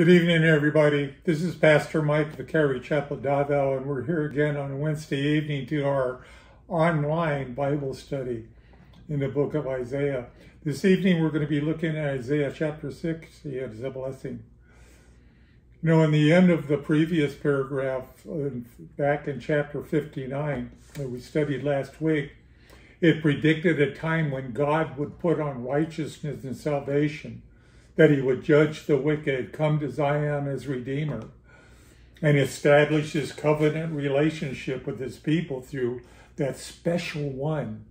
Good evening, everybody. This is Pastor Mike Calvary Chapel Davao, and we're here again on Wednesday evening to our online Bible study in the book of Isaiah. This evening, we're going to be looking at Isaiah chapter 60 as a blessing. You know, in the end of the previous paragraph, back in chapter 59, that we studied last week, it predicted a time when God would put on righteousness and salvation that he would judge the wicked, come to Zion as Redeemer, and establish his covenant relationship with his people through that special one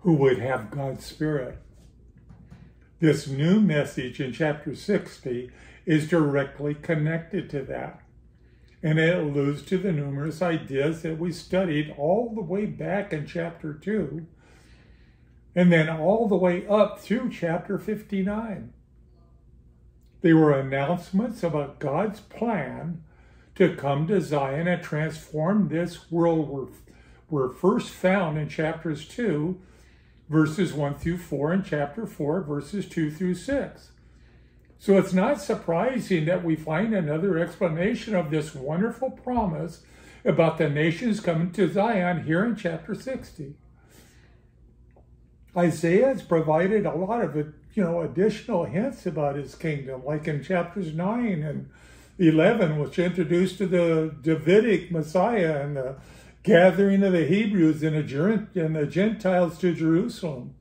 who would have God's Spirit. This new message in chapter 60 is directly connected to that. And it alludes to the numerous ideas that we studied all the way back in chapter 2 and then all the way up through chapter 59. They were announcements about God's plan to come to Zion and transform this world were, were first found in chapters 2, verses 1 through 4, and chapter 4, verses 2 through 6. So it's not surprising that we find another explanation of this wonderful promise about the nations coming to Zion here in chapter 60. Isaiah has provided a lot of it, you know, additional hints about his kingdom, like in chapters 9 and 11, which introduced to the Davidic Messiah and the gathering of the Hebrews and the Gentiles to Jerusalem.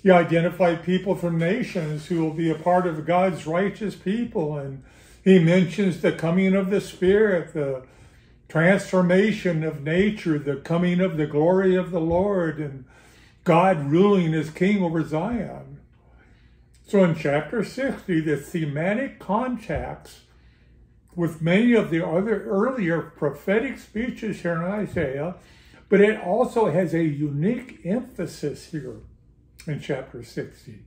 He identified people from nations who will be a part of God's righteous people, and he mentions the coming of the Spirit, the transformation of nature, the coming of the glory of the Lord, and God ruling as king over Zion. So in chapter 60, the thematic contacts with many of the other earlier prophetic speeches here in Isaiah, but it also has a unique emphasis here in chapter 60.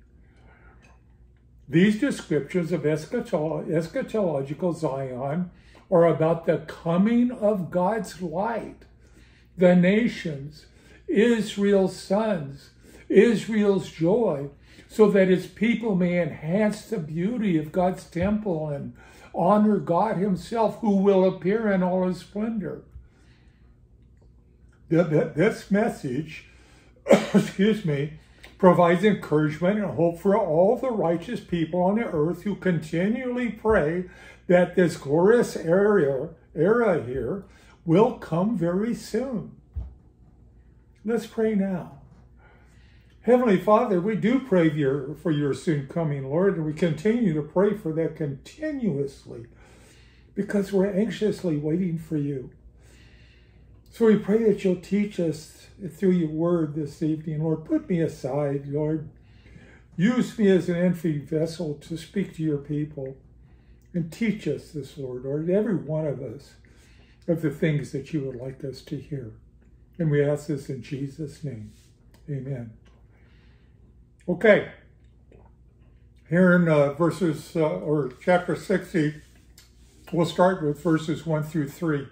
These descriptions of eschatological Zion are about the coming of God's light, the nations, Israel's sons, Israel's joy, so that his people may enhance the beauty of God's temple and honor God himself, who will appear in all his splendor. This message, excuse me, provides encouragement and hope for all the righteous people on the earth who continually pray that this glorious era, era here will come very soon. Let's pray now. Heavenly Father, we do pray for your soon coming, Lord, and we continue to pray for that continuously because we're anxiously waiting for you. So we pray that you'll teach us through your word this evening. Lord, put me aside, Lord. Use me as an empty vessel to speak to your people and teach us this, Lord, Lord, every one of us, of the things that you would like us to hear. And we ask this in Jesus' name. Amen. Okay. Here in uh, verses, uh, or chapter 60, we'll start with verses 1 through 3.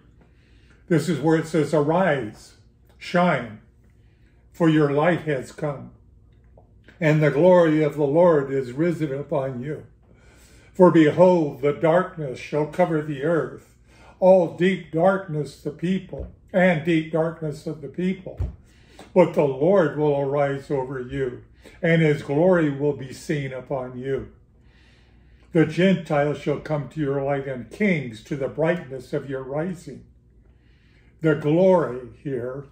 This is where it says, Arise, shine, for your light has come, and the glory of the Lord is risen upon you. For behold, the darkness shall cover the earth, all deep darkness the people and deep darkness of the people. But the Lord will arise over you, and his glory will be seen upon you. The Gentiles shall come to your light, and kings to the brightness of your rising. The glory here,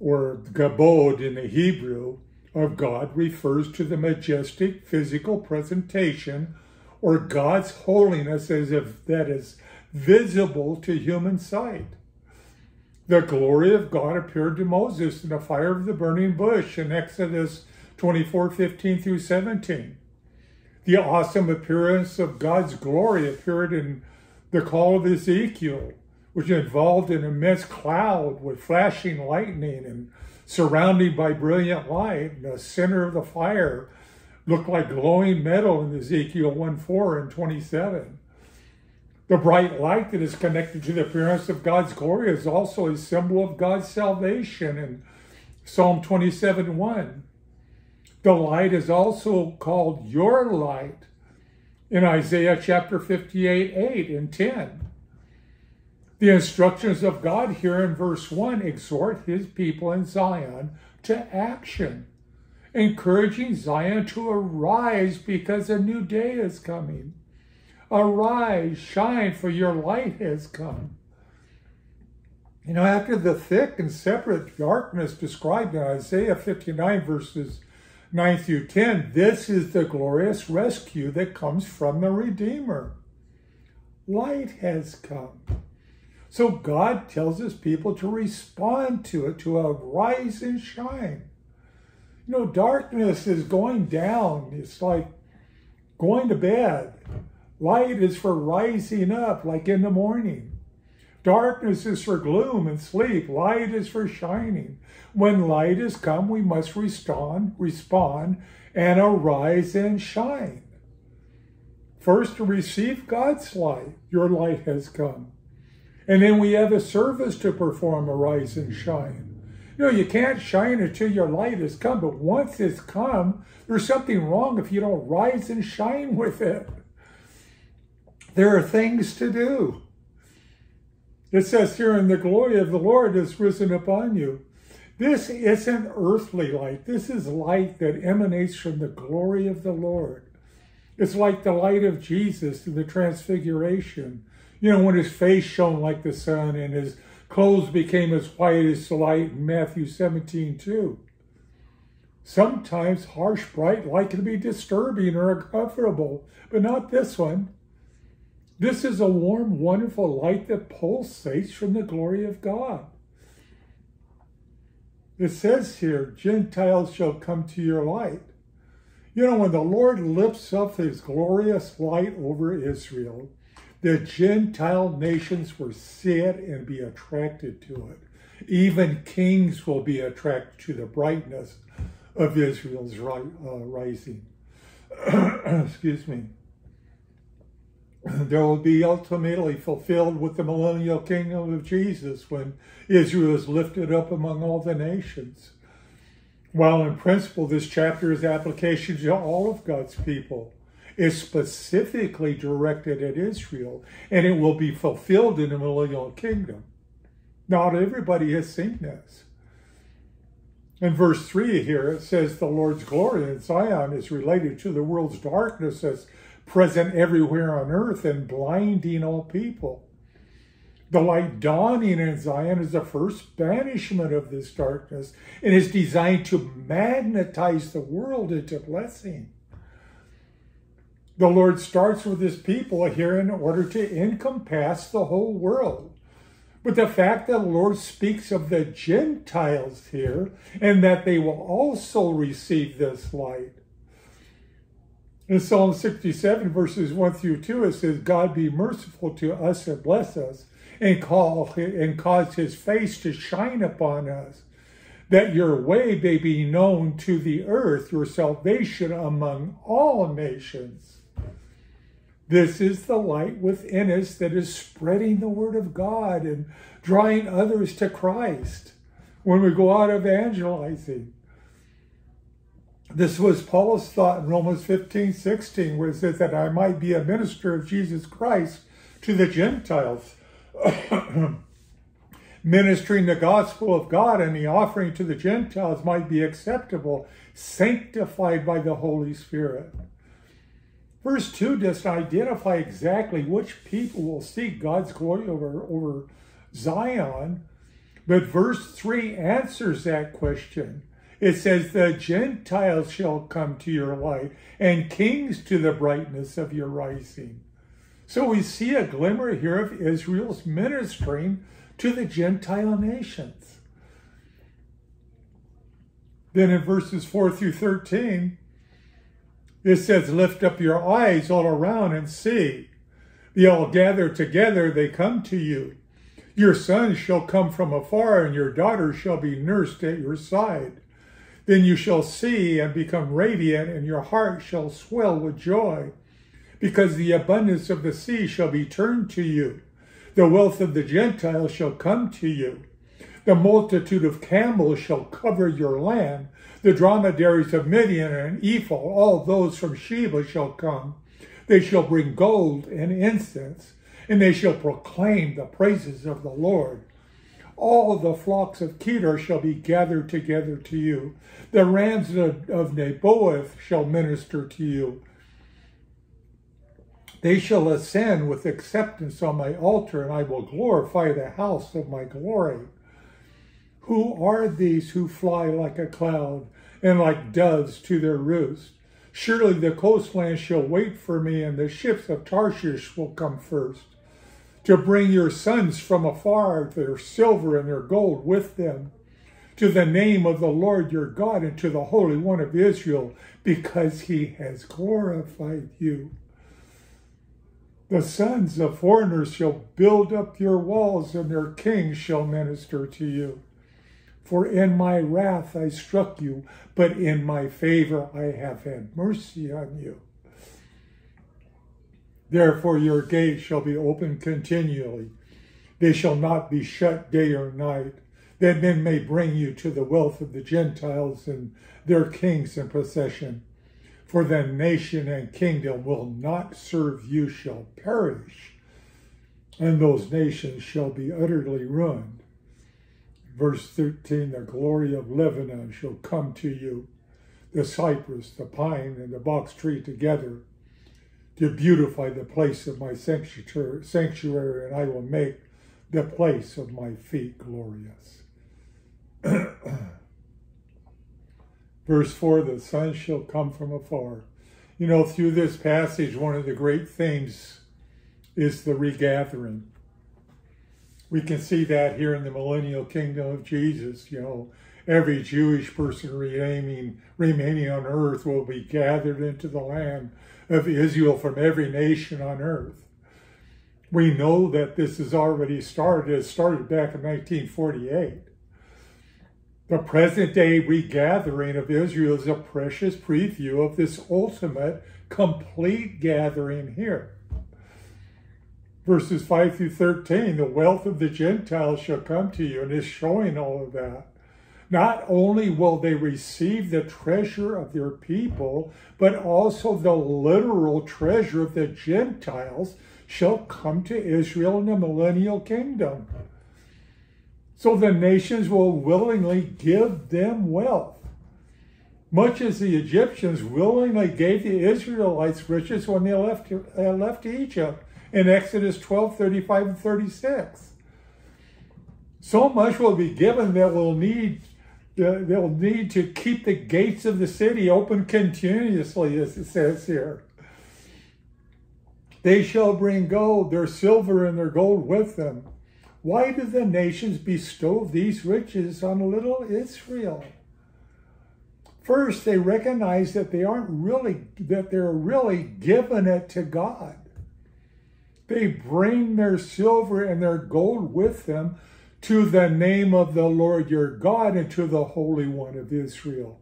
or kabod in the Hebrew, of God refers to the majestic physical presentation or God's holiness as if that is visible to human sight. The glory of God appeared to Moses in the fire of the burning bush in Exodus 24, 15 through 17. The awesome appearance of God's glory appeared in the call of Ezekiel, which involved an immense cloud with flashing lightning and surrounded by brilliant light. The center of the fire looked like glowing metal in Ezekiel 1 4 and 27. The bright light that is connected to the appearance of God's glory is also a symbol of God's salvation in Psalm 27 1. The light is also called your light, in Isaiah chapter 58, 8 and 10. The instructions of God here in verse 1 exhort his people in Zion to action, encouraging Zion to arise because a new day is coming. Arise, shine, for your light has come. You know, after the thick and separate darkness described in Isaiah 59, verses 9 through 10, this is the glorious rescue that comes from the Redeemer. Light has come. So God tells his people to respond to it, to arise and shine. You know, darkness is going down. It's like going to bed. Light is for rising up, like in the morning. Darkness is for gloom and sleep. Light is for shining. When light has come, we must respond, respond and arise and shine. First, to receive God's light. Your light has come. And then we have a service to perform, arise and shine. You know, you can't shine until your light has come, but once it's come, there's something wrong if you don't rise and shine with it. There are things to do. It says here, and the glory of the Lord is risen upon you. This isn't earthly light. This is light that emanates from the glory of the Lord. It's like the light of Jesus in the transfiguration you know, when his face shone like the sun and his clothes became as white as light in Matthew 17, 2. Sometimes harsh, bright light can be disturbing or uncomfortable, but not this one. This is a warm, wonderful light that pulsates from the glory of God. It says here, Gentiles shall come to your light. You know, when the Lord lifts up his glorious light over Israel, the Gentile nations will see it and be attracted to it. Even kings will be attracted to the brightness of Israel's uh, rising. Excuse me. There will be ultimately fulfilled with the millennial kingdom of Jesus when Israel is lifted up among all the nations. While in principle, this chapter is application to all of God's people It's specifically directed at Israel, and it will be fulfilled in the millennial kingdom. Not everybody has seen this. In verse 3 here, it says the Lord's glory in Zion is related to the world's darkness as present everywhere on earth and blinding all people. The light dawning in Zion is the first banishment of this darkness and is designed to magnetize the world into blessing. The Lord starts with his people here in order to encompass the whole world. But the fact that the Lord speaks of the Gentiles here and that they will also receive this light. In Psalm 67, verses 1 through 2, it says, God be merciful to us and bless us and, call, and cause his face to shine upon us, that your way may be known to the earth, your salvation among all nations. This is the light within us that is spreading the word of God and drawing others to Christ when we go out evangelizing. This was Paul's thought in Romans 15, 16, where it says that I might be a minister of Jesus Christ to the Gentiles, ministering the gospel of God and the offering to the Gentiles might be acceptable, sanctified by the Holy Spirit. Verse 2 doesn't identify exactly which people will see God's glory over, over Zion, but verse 3 answers that question. It says, The Gentiles shall come to your light, and kings to the brightness of your rising. So we see a glimmer here of Israel's ministering to the Gentile nations. Then in verses 4 through 13, it says, Lift up your eyes all around and see. They all gather together, they come to you. Your sons shall come from afar, and your daughters shall be nursed at your side. Then you shall see and become radiant, and your heart shall swell with joy, because the abundance of the sea shall be turned to you. The wealth of the Gentiles shall come to you. The multitude of camels shall cover your land, the dromedaries of Midian and Ephah, all those from Sheba shall come. They shall bring gold and incense, and they shall proclaim the praises of the Lord. All the flocks of Kedar shall be gathered together to you. The rams of, of shall minister to you. They shall ascend with acceptance on my altar, and I will glorify the house of my glory. Who are these who fly like a cloud and like doves to their roost? Surely the coastland shall wait for me, and the ships of Tarshish will come first. To bring your sons from afar, their silver and their gold with them, to the name of the Lord your God and to the Holy One of Israel, because he has glorified you. The sons of foreigners shall build up your walls, and their kings shall minister to you. For in my wrath I struck you, but in my favor I have had mercy on you. Therefore your gates shall be open continually. They shall not be shut day or night, that men may bring you to the wealth of the Gentiles and their kings in possession. for the nation and kingdom will not serve you shall perish, and those nations shall be utterly ruined. Verse 13 The glory of Lebanon shall come to you, the cypress, the pine, and the box tree together, to beautify the place of my sanctuary, and I will make the place of my feet glorious. Verse 4 The sun shall come from afar. You know, through this passage, one of the great themes is the regathering. We can see that here in the millennial kingdom of Jesus. You know, every Jewish person remaining, remaining on earth will be gathered into the land of Israel from every nation on earth. We know that this has already started. It started back in 1948. The present day regathering of Israel is a precious preview of this ultimate, complete gathering here. Verses 5 through 13 the wealth of the Gentiles shall come to you, and is showing all of that. Not only will they receive the treasure of their people, but also the literal treasure of the Gentiles shall come to Israel in the millennial kingdom. So the nations will willingly give them wealth, much as the Egyptians willingly gave the Israelites riches when they left, uh, left Egypt in Exodus 12, 35, and 36. So much will be given that we'll need they'll need to keep the gates of the city open continuously, as it says here. They shall bring gold, their silver and their gold with them why do the nations bestow these riches on little Israel? First, they recognize that they aren't really, that they're really giving it to God. They bring their silver and their gold with them to the name of the Lord your God and to the Holy One of Israel.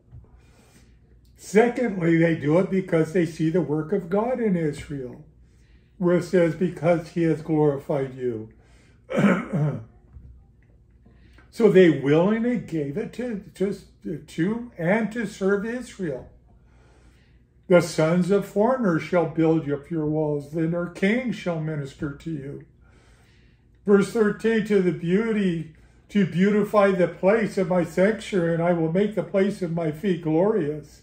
Secondly, they do it because they see the work of God in Israel, where it says, because he has glorified you. so they willingly gave it to, to, to and to serve Israel. The sons of foreigners shall build up your walls, then their kings shall minister to you. Verse 13, to the beauty, to beautify the place of my sanctuary, and I will make the place of my feet glorious.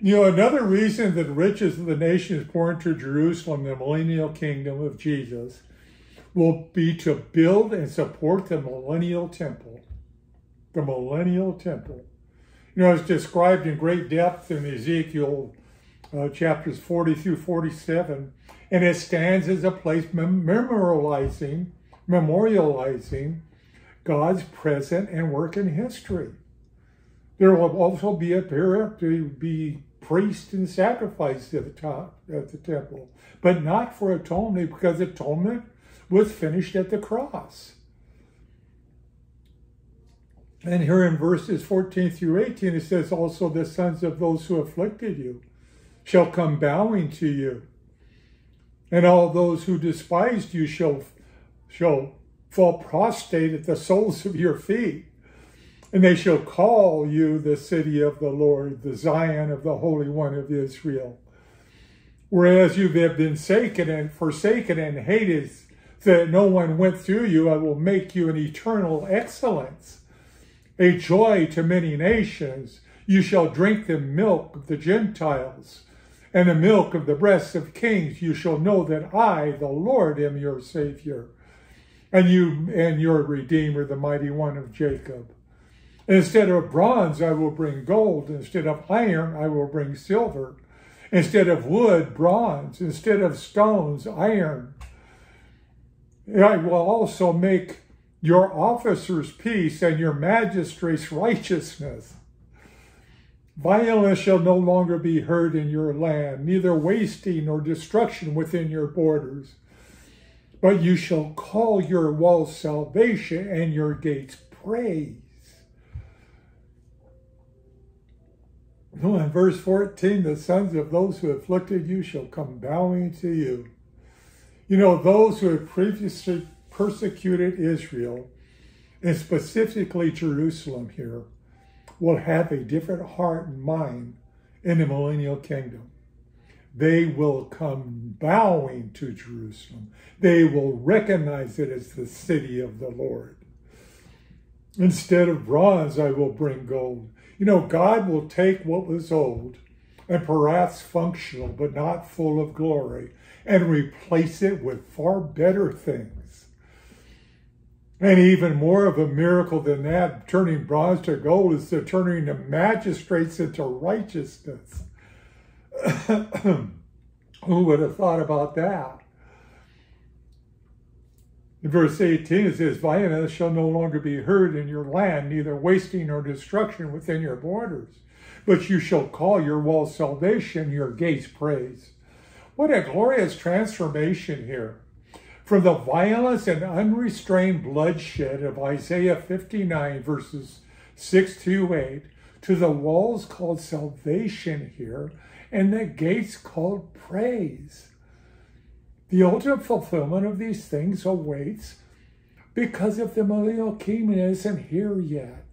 You know, another reason that riches of the nations pour into Jerusalem, the millennial kingdom of Jesus, will be to build and support the millennial temple. The millennial temple. You know, it's described in great depth in Ezekiel uh, chapters 40 through 47, and it stands as a place memorializing, memorializing God's present and work in history. There will also be a period to be priest and sacrifice at the top at the temple, but not for atonement, because atonement was finished at the cross. And here in verses 14 through 18, it says, Also the sons of those who afflicted you shall come bowing to you, and all those who despised you shall, shall fall prostrate at the soles of your feet. And they shall call you the city of the Lord, the Zion of the Holy One of Israel. Whereas you have been forsaken and forsaken and hated, that no one went through you, I will make you an eternal excellence, a joy to many nations. You shall drink the milk of the Gentiles and the milk of the breasts of kings. You shall know that I, the Lord, am your Savior, and you and your Redeemer, the mighty one of Jacob. Instead of bronze, I will bring gold. Instead of iron, I will bring silver. Instead of wood, bronze. Instead of stones, iron. I will also make your officers peace and your magistrates righteousness. Violence shall no longer be heard in your land, neither wasting nor destruction within your borders. But you shall call your walls salvation and your gates praise. in verse 14, the sons of those who afflicted you shall come bowing to you. You know, those who had previously persecuted Israel, and specifically Jerusalem here, will have a different heart and mind in the millennial kingdom. They will come bowing to Jerusalem. They will recognize it as the city of the Lord. Instead of bronze, I will bring gold. You know, God will take what was old and perhaps functional but not full of glory and replace it with far better things. And even more of a miracle than that, turning bronze to gold, is the turning the magistrates into righteousness. Who would have thought about that? In verse 18, it says, Violence shall no longer be heard in your land, neither wasting nor destruction within your borders. But you shall call your walls salvation, your gates praise. What a glorious transformation here. From the violence and unrestrained bloodshed of Isaiah 59, verses 6 to 8, to the walls called salvation here, and the gates called praise. The ultimate fulfillment of these things awaits because if the millennial kingdom isn't here yet.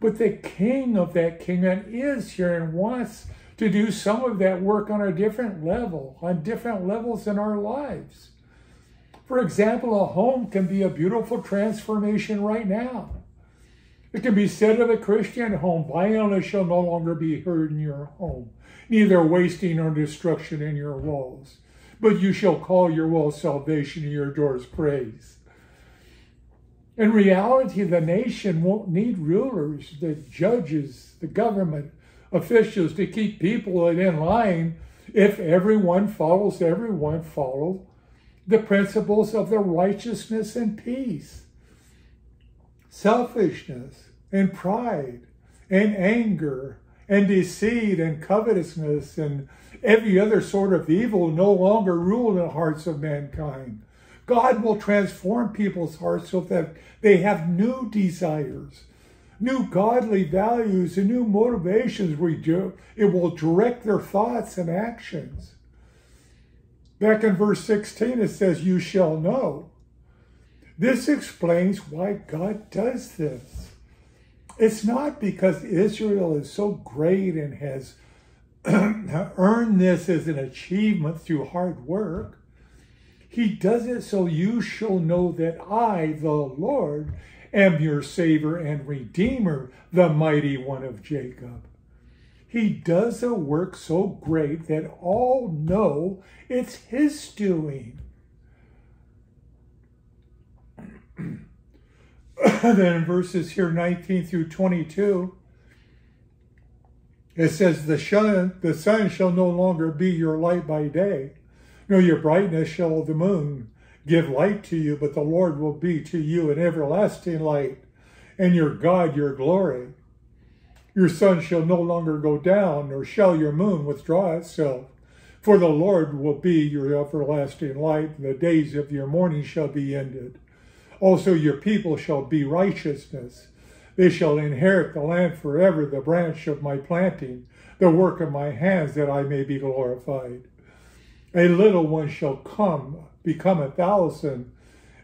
But the king of that kingdom is here and wants to do some of that work on a different level, on different levels in our lives. For example, a home can be a beautiful transformation right now. It can be said of a Christian home, violence shall no longer be heard in your home, neither wasting nor destruction in your walls but you shall call your walls salvation and your doors praise. In reality, the nation won't need rulers, the judges, the government officials to keep people in line if everyone follows, everyone follow the principles of the righteousness and peace. Selfishness and pride and anger and deceit and covetousness and every other sort of evil no longer rule in the hearts of mankind. God will transform people's hearts so that they have new desires, new godly values, and new motivations. We do. It will direct their thoughts and actions. Back in verse 16, it says, You shall know. This explains why God does this. It's not because Israel is so great and has earned this as an achievement through hard work. He does it so you shall know that I, the Lord, am your Savior and Redeemer, the mighty one of Jacob. He does a work so great that all know it's his doing. then in verses here 19 through 22, it says, the sun, the sun shall no longer be your light by day, nor your brightness shall the moon give light to you, but the Lord will be to you an everlasting light, and your God your glory. Your sun shall no longer go down, nor shall your moon withdraw itself. For the Lord will be your everlasting light, and the days of your mourning shall be ended. Also your people shall be righteousness. They shall inherit the land forever, the branch of my planting, the work of my hands, that I may be glorified. A little one shall come, become a thousand,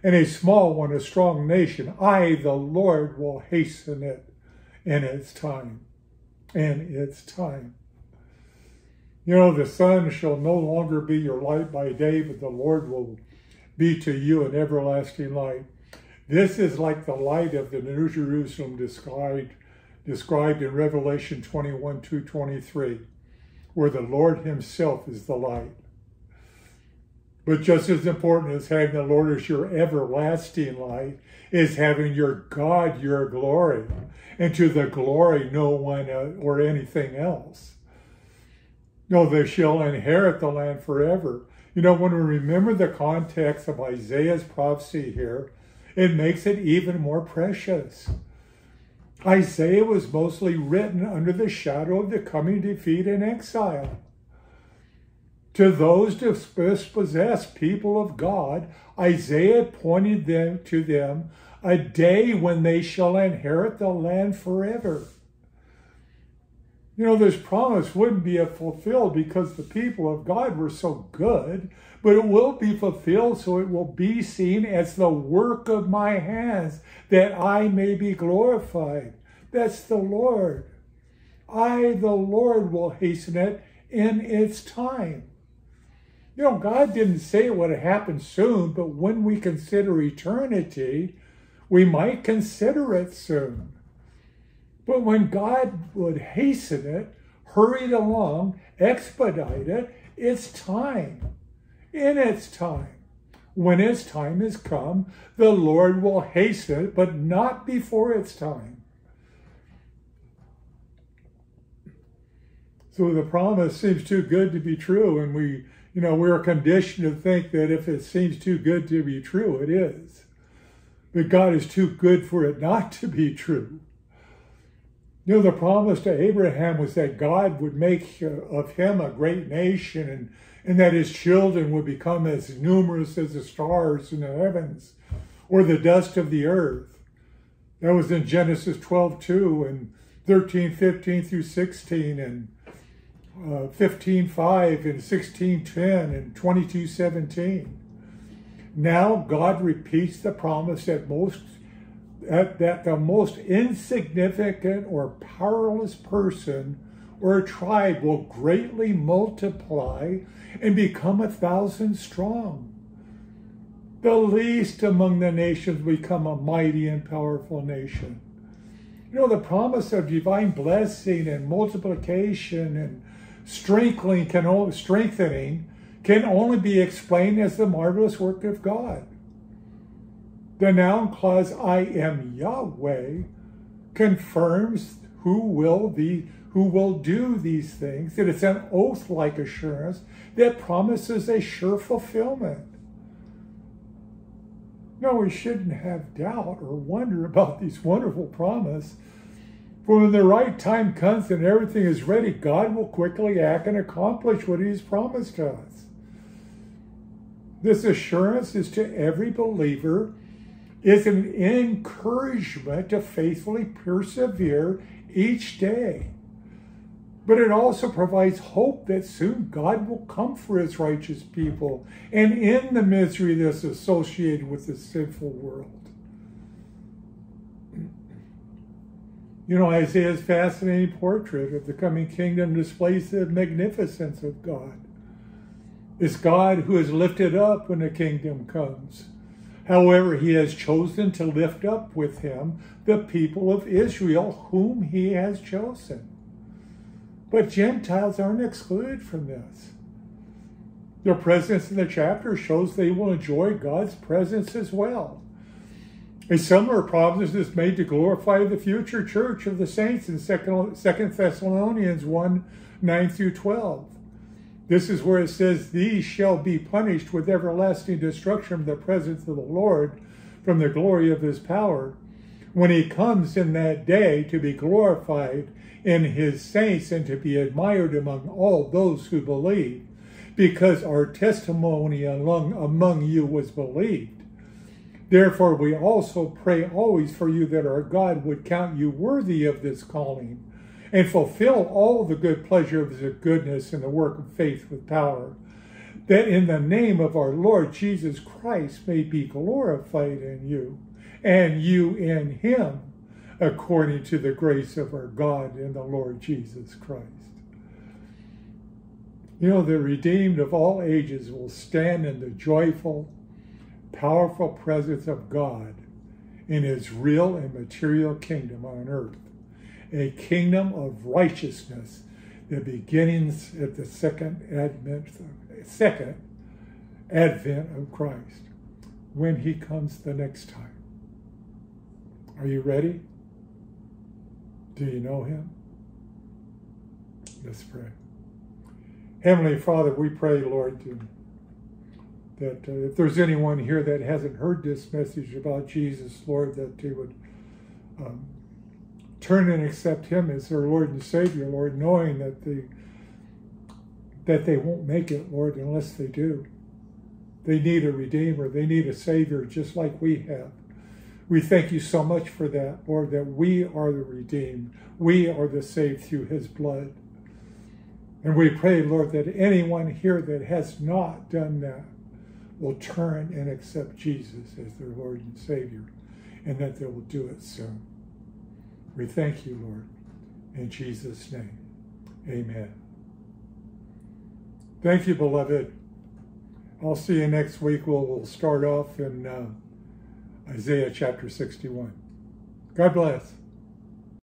and a small one a strong nation. I, the Lord, will hasten it in its time. In its time. You know, the sun shall no longer be your light by day, but the Lord will be to you an everlasting light. This is like the light of the New Jerusalem described, described in Revelation 21 2 23, where the Lord Himself is the light. But just as important as having the Lord as your everlasting light is having your God your glory, and to the glory no one uh, or anything else. No, they shall inherit the land forever. You know, when we remember the context of Isaiah's prophecy here, it makes it even more precious. Isaiah was mostly written under the shadow of the coming defeat and exile. To those dispossessed people of God, Isaiah pointed them to them a day when they shall inherit the land forever. You know, this promise wouldn't be fulfilled because the people of God were so good, but it will be fulfilled so it will be seen as the work of my hands that I may be glorified. That's the Lord. I, the Lord, will hasten it in its time. You know, God didn't say it would happen soon, but when we consider eternity, we might consider it soon. But when God would hasten it, hurry it along, expedite it, it's time. In its time. When its time has come, the Lord will hasten it, but not before its time. So the promise seems too good to be true, and we you know, we're conditioned to think that if it seems too good to be true, it is. But God is too good for it not to be true. You know, the promise to Abraham was that God would make uh, of him a great nation and, and that his children would become as numerous as the stars in the heavens or the dust of the earth. That was in Genesis 12, 2 and 13, 15 through 16 and uh, 15.5 and 16.10 and 22.17. Now God repeats the promise that most that, that the most insignificant or powerless person or a tribe will greatly multiply and become a thousand strong. The least among the nations become a mighty and powerful nation. You know, the promise of divine blessing and multiplication and strengthening can, only, strengthening can only be explained as the marvelous work of God. The noun clause I am Yahweh confirms who will be who will do these things, that it's an oath-like assurance that promises a sure fulfillment. No, we shouldn't have doubt or wonder about these wonderful promises for when the right time comes and everything is ready, God will quickly act and accomplish what He has promised us. This assurance is to every believer is an encouragement to faithfully persevere each day. But it also provides hope that soon God will come for his righteous people and end the misery that's associated with the sinful world. You know, Isaiah's fascinating portrait of the coming kingdom displays the magnificence of God. It's God who is lifted up when the kingdom comes. However, he has chosen to lift up with him the people of Israel, whom he has chosen. But Gentiles aren't excluded from this. Their presence in the chapter shows they will enjoy God's presence as well. A similar promise is made to glorify the future church of the saints in 2 Thessalonians 1 9 through 12. This is where it says, These shall be punished with everlasting destruction from the presence of the Lord, from the glory of his power, when he comes in that day to be glorified in his saints and to be admired among all those who believe, because our testimony among, among you was believed. Therefore, we also pray always for you that our God would count you worthy of this calling and fulfill all the good pleasure of his goodness in the work of faith with power, that in the name of our Lord Jesus Christ may be glorified in you, and you in him, according to the grace of our God and the Lord Jesus Christ. You know, the redeemed of all ages will stand in the joyful, powerful presence of God in his real and material kingdom on earth, a kingdom of righteousness that begins at the second advent, second advent of Christ when he comes the next time. Are you ready? Do you know him? Let's pray. Heavenly Father, we pray, Lord, that uh, if there's anyone here that hasn't heard this message about Jesus, Lord, that they would um, turn and accept Him as their Lord and Savior, Lord, knowing that the that they won't make it, Lord, unless they do. They need a Redeemer. They need a Savior, just like we have. We thank you so much for that, Lord, that we are the redeemed. We are the saved through His blood. And we pray, Lord, that anyone here that has not done that will turn and accept Jesus as their Lord and Savior, and that they will do it soon. We thank you, Lord, in Jesus' name. Amen. Thank you, beloved. I'll see you next week. We'll, we'll start off in uh, Isaiah chapter 61. God bless.